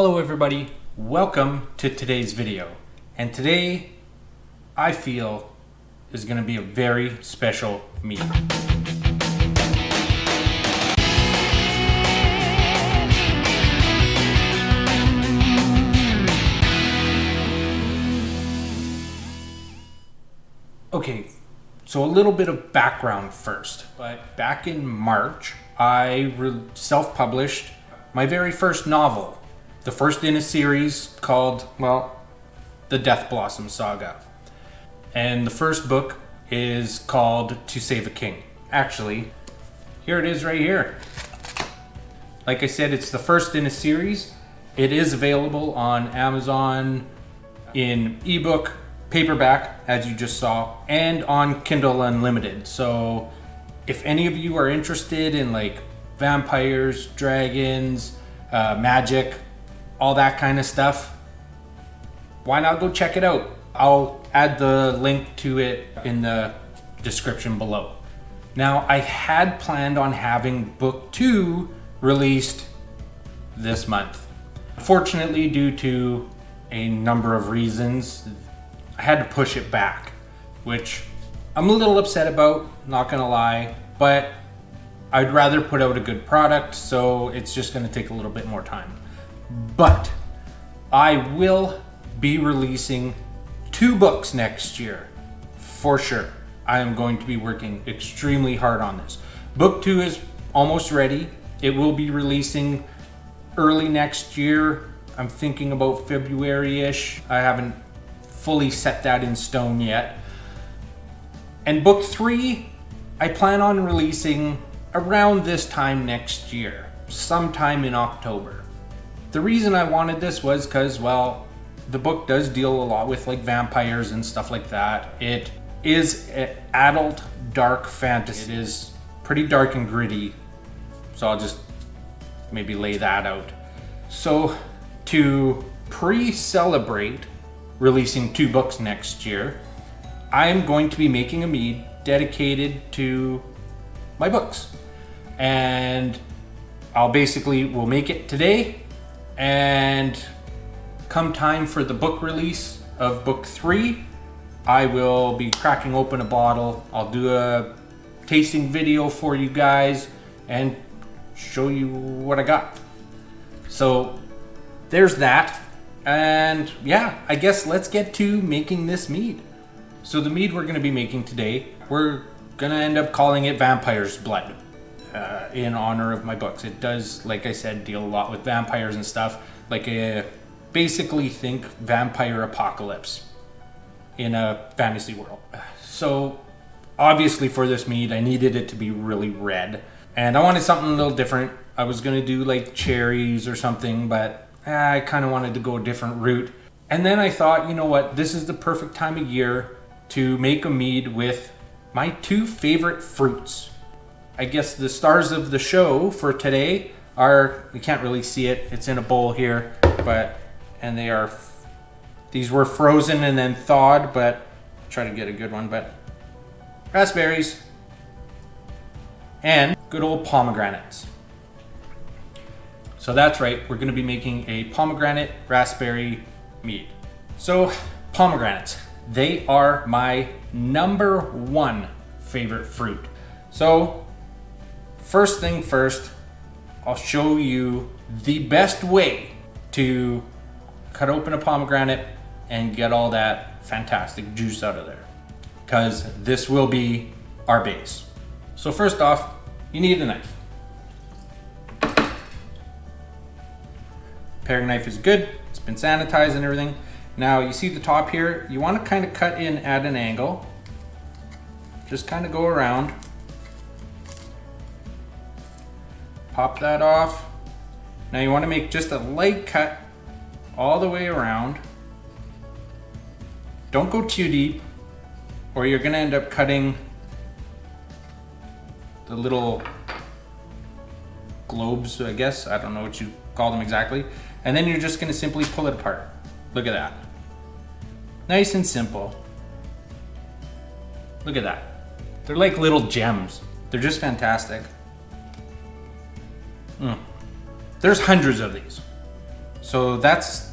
Hello everybody, welcome to today's video. And today, I feel, is gonna be a very special mead. Okay, so a little bit of background first. But back in March, I self-published my very first novel, the first in a series called, well, The Death Blossom Saga. And the first book is called To Save a King. Actually, here it is right here. Like I said, it's the first in a series. It is available on Amazon in ebook, paperback, as you just saw, and on Kindle Unlimited. So if any of you are interested in like vampires, dragons, uh, magic, all that kind of stuff, why not go check it out? I'll add the link to it in the description below. Now, I had planned on having book two released this month. Fortunately, due to a number of reasons, I had to push it back, which I'm a little upset about, not gonna lie, but I'd rather put out a good product, so it's just gonna take a little bit more time. But I will be releasing two books next year, for sure. I am going to be working extremely hard on this. Book two is almost ready. It will be releasing early next year. I'm thinking about February-ish. I haven't fully set that in stone yet. And book three, I plan on releasing around this time next year, sometime in October. The reason I wanted this was because, well, the book does deal a lot with like vampires and stuff like that. It is adult dark fantasy. It is pretty dark and gritty. So I'll just maybe lay that out. So to pre-celebrate releasing two books next year, I am going to be making a mead dedicated to my books. And I'll basically, we'll make it today and come time for the book release of book three, I will be cracking open a bottle. I'll do a tasting video for you guys and show you what I got. So there's that. And yeah, I guess let's get to making this mead. So the mead we're gonna be making today, we're gonna end up calling it Vampire's Blood uh, in honor of my books. It does, like I said, deal a lot with vampires and stuff. Like a, basically think vampire apocalypse in a fantasy world. So obviously for this mead, I needed it to be really red. And I wanted something a little different. I was gonna do like cherries or something, but I kind of wanted to go a different route. And then I thought, you know what, this is the perfect time of year to make a mead with my two favorite fruits. I guess the stars of the show for today are, you can't really see it, it's in a bowl here, but, and they are, these were frozen and then thawed, but try to get a good one, but raspberries and good old pomegranates. So that's right, we're gonna be making a pomegranate raspberry mead. So pomegranates, they are my number one favorite fruit. So first thing first, I'll show you the best way to cut open a pomegranate and get all that fantastic juice out of there. Because this will be our base. So first off, you need a knife. Paring knife is good. It's been sanitized and everything. Now you see the top here, you want to kind of cut in at an angle. Just kind of go around. Pop that off. Now you want to make just a light cut all the way around. Don't go too deep or you're going to end up cutting the little globes, I guess. I don't know what you call them exactly. And then you're just gonna simply pull it apart. Look at that. Nice and simple. Look at that. They're like little gems. They're just fantastic. Mm. There's hundreds of these. So that's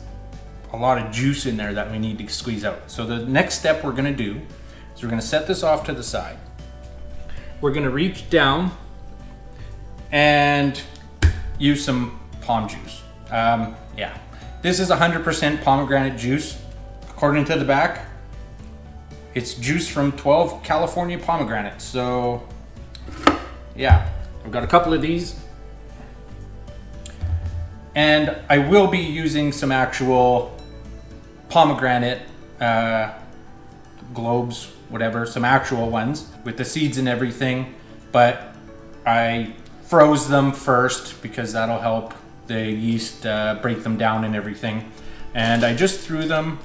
a lot of juice in there that we need to squeeze out. So the next step we're gonna do is we're gonna set this off to the side. We're gonna reach down and use some POM juice. Um, yeah, this is 100% pomegranate juice. According to the back, it's juice from 12 California pomegranates. So yeah, I've got a couple of these. And I will be using some actual pomegranate uh, globes, whatever, some actual ones with the seeds and everything. But I froze them first because that'll help the yeast uh, break them down and everything. And I just threw them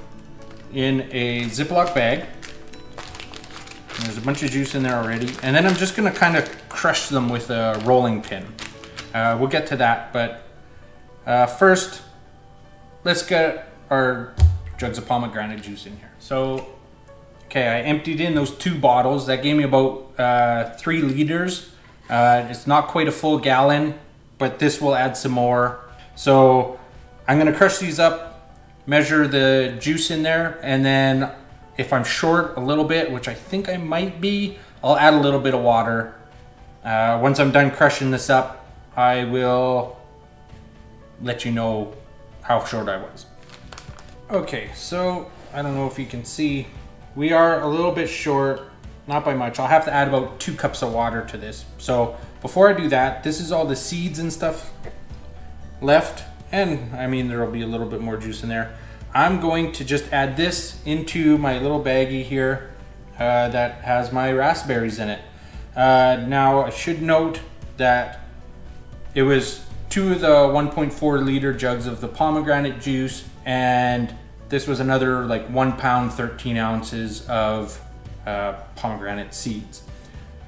in a Ziploc bag. There's a bunch of juice in there already. And then I'm just gonna kind of crush them with a rolling pin. Uh, we'll get to that, but uh, first, let's get our jugs of pomegranate juice in here. So, okay, I emptied in those two bottles. That gave me about uh, three liters. Uh, it's not quite a full gallon, but this will add some more. So I'm gonna crush these up, measure the juice in there, and then if I'm short a little bit, which I think I might be, I'll add a little bit of water. Uh, once I'm done crushing this up, I will let you know how short I was. Okay, so I don't know if you can see, we are a little bit short not by much. I'll have to add about two cups of water to this. So before I do that, this is all the seeds and stuff left. And I mean, there'll be a little bit more juice in there. I'm going to just add this into my little baggie here uh, that has my raspberries in it. Uh, now I should note that it was two of the 1.4 liter jugs of the pomegranate juice and this was another like one pound 13 ounces of uh, pomegranate seeds.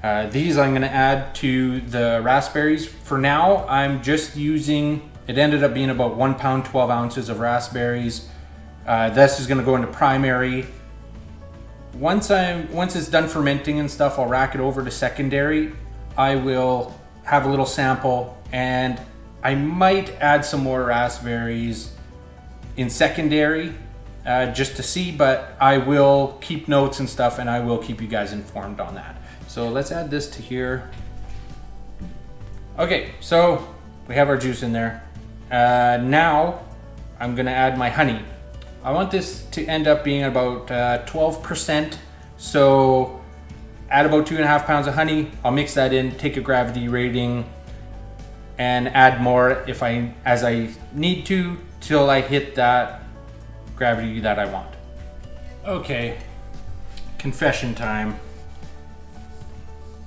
Uh, these I'm gonna add to the raspberries. For now, I'm just using, it ended up being about one pound, 12 ounces of raspberries. Uh, this is gonna go into primary. Once I'm, once it's done fermenting and stuff, I'll rack it over to secondary. I will have a little sample and I might add some more raspberries in secondary uh, just to see, but I will keep notes and stuff and I will keep you guys informed on that. So let's add this to here. Okay, so we have our juice in there. Uh, now I'm gonna add my honey. I want this to end up being about 12%. Uh, so add about two and a half pounds of honey. I'll mix that in, take a gravity rating and add more if I, as I need to, till I hit that gravity that I want. Okay, confession time.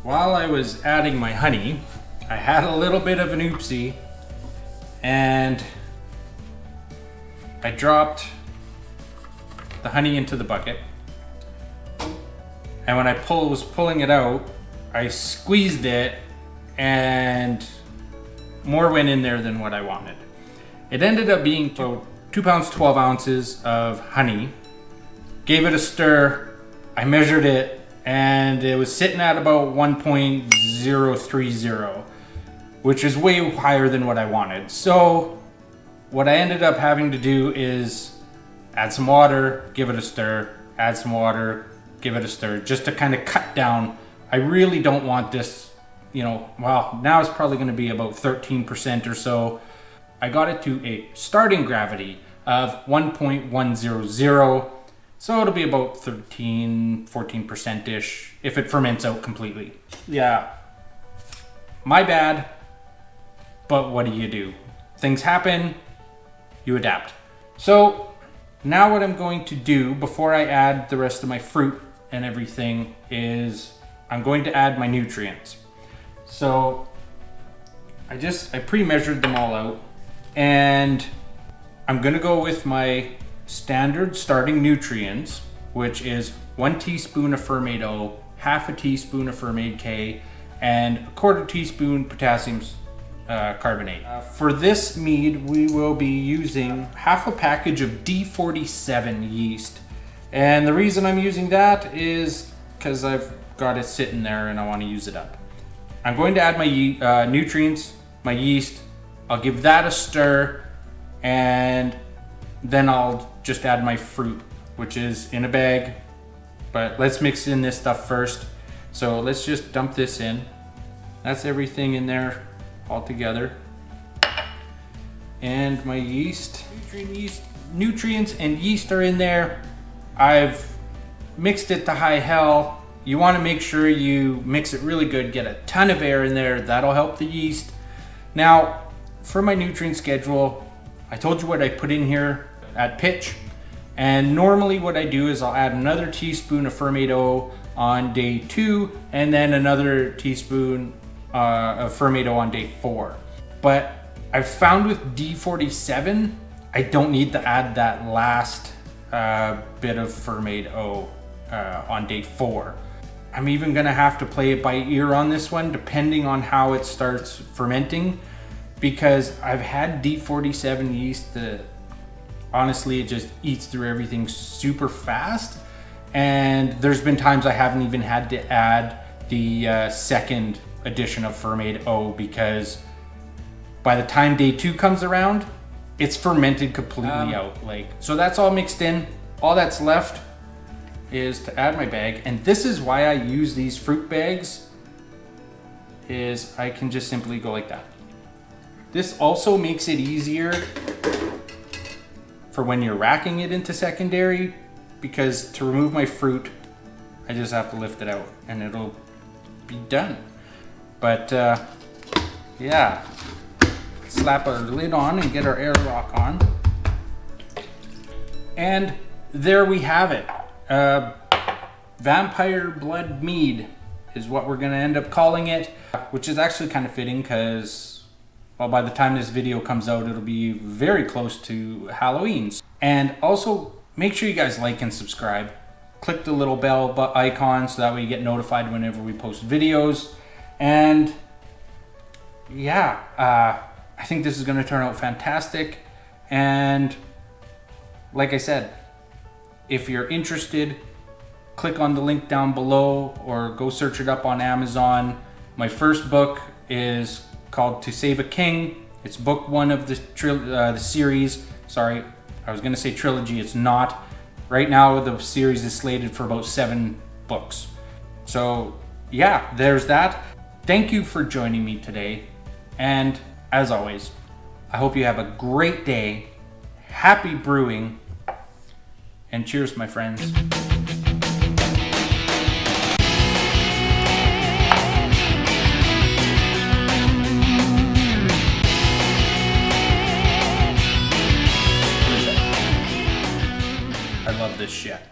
While I was adding my honey, I had a little bit of an oopsie and I dropped the honey into the bucket. And when I pull, was pulling it out, I squeezed it and more went in there than what I wanted. It ended up being about two pounds, 12 ounces of honey, gave it a stir. I measured it and it was sitting at about 1.030, which is way higher than what I wanted. So what I ended up having to do is add some water, give it a stir, add some water, give it a stir, just to kind of cut down. I really don't want this, you know, well, now it's probably gonna be about 13% or so. I got it to a starting gravity of 1.100. So it'll be about 13, 14%-ish if it ferments out completely. Yeah, my bad, but what do you do? Things happen, you adapt. So now what I'm going to do before I add the rest of my fruit and everything is I'm going to add my nutrients. So I just, I pre-measured them all out and I'm gonna go with my standard starting nutrients, which is one teaspoon of Fermaid O, half a teaspoon of Fermaid K, and a quarter teaspoon potassium uh, carbonate. Uh, for this mead, we will be using half a package of D47 yeast. And the reason I'm using that is because I've got it sitting there and I want to use it up. I'm going to add my uh, nutrients, my yeast. I'll give that a stir and then I'll just add my fruit, which is in a bag. But let's mix in this stuff first. So let's just dump this in. That's everything in there all together. And my yeast, nutrient yeast, nutrients and yeast are in there. I've mixed it to high hell. You wanna make sure you mix it really good, get a ton of air in there. That'll help the yeast. Now, for my nutrient schedule, I told you what I put in here at pitch. And normally what I do is I'll add another teaspoon of Fermaid O on day two, and then another teaspoon uh, of Fermaid O on day four. But I've found with D47, I don't need to add that last uh, bit of Fermaid O uh, on day four. I'm even gonna have to play it by ear on this one, depending on how it starts fermenting, because I've had D47 yeast that honestly it just eats through everything super fast. And there's been times I haven't even had to add the uh, second edition of Fermaid O because by the time day two comes around, it's fermented completely um, out. Like so, that's all mixed in. All that's left is to add my bag, and this is why I use these fruit bags. Is I can just simply go like that. This also makes it easier for when you're racking it into secondary because to remove my fruit, I just have to lift it out and it'll be done. But uh, yeah, slap our lid on and get our airlock on. And there we have it. Uh, Vampire Blood Mead is what we're gonna end up calling it, which is actually kind of fitting because, well, by the time this video comes out, it'll be very close to Halloween's. And also, make sure you guys like and subscribe. Click the little bell icon so that way you get notified whenever we post videos. And yeah, uh, I think this is to turn out fantastic. And like I said, if you're interested, click on the link down below or go search it up on Amazon. My first book is called To Save a King. It's book one of the, uh, the series. Sorry, I was going to say trilogy. It's not. Right now, the series is slated for about seven books. So, yeah, there's that. Thank you for joining me today. And as always, I hope you have a great day. Happy brewing. And cheers, my friends. I love this shit.